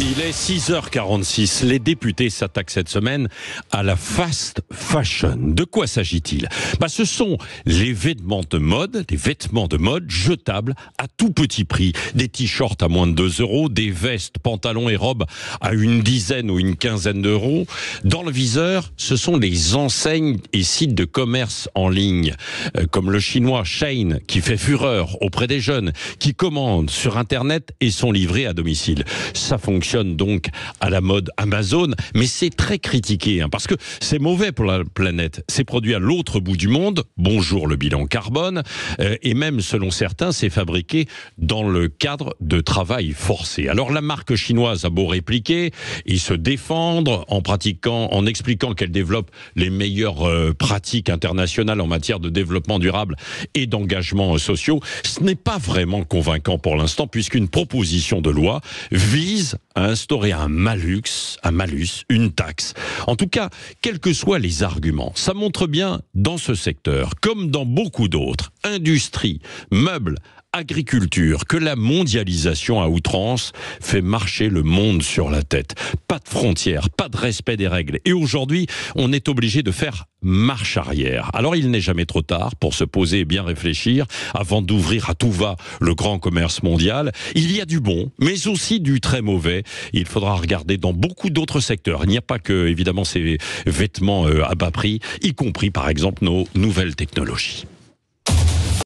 Il est 6h46. Les députés s'attaquent cette semaine à la fast fashion. De quoi s'agit-il? Bah, Ce sont les vêtements de mode, des vêtements de mode jetables à tout petit prix. Des t-shirts à moins de 2 euros, des vestes, pantalons et robes à une dizaine ou une quinzaine d'euros. Dans le viseur, ce sont les enseignes et sites de commerce en ligne, euh, comme le chinois Shane, qui fait fureur auprès des jeunes, qui commandent sur Internet et sont livrés à domicile. Ça fonctionne donc à la mode Amazon, mais c'est très critiqué hein, parce que c'est mauvais pour la planète. C'est produit à l'autre bout du monde. Bonjour le bilan carbone. Euh, et même selon certains, c'est fabriqué dans le cadre de travail forcé. Alors la marque chinoise a beau répliquer et se défendre en pratiquant, en expliquant qu'elle développe les meilleures euh, pratiques internationales en matière de développement durable et d'engagement sociaux, ce n'est pas vraiment convaincant pour l'instant puisqu'une proposition de loi vise instaurer un malux, un malus, une taxe. En tout cas, quels que soient les arguments, ça montre bien dans ce secteur, comme dans beaucoup d'autres, industrie, meubles, agriculture, que la mondialisation à outrance fait marcher le monde sur la tête. Pas de frontières, pas de respect des règles. Et aujourd'hui, on est obligé de faire marche arrière. Alors il n'est jamais trop tard pour se poser et bien réfléchir avant d'ouvrir à tout va le grand commerce mondial. Il y a du bon, mais aussi du très mauvais. Il faudra regarder dans beaucoup d'autres secteurs. Il n'y a pas que, évidemment, ces vêtements euh, à bas prix, y compris par exemple nos nouvelles technologies.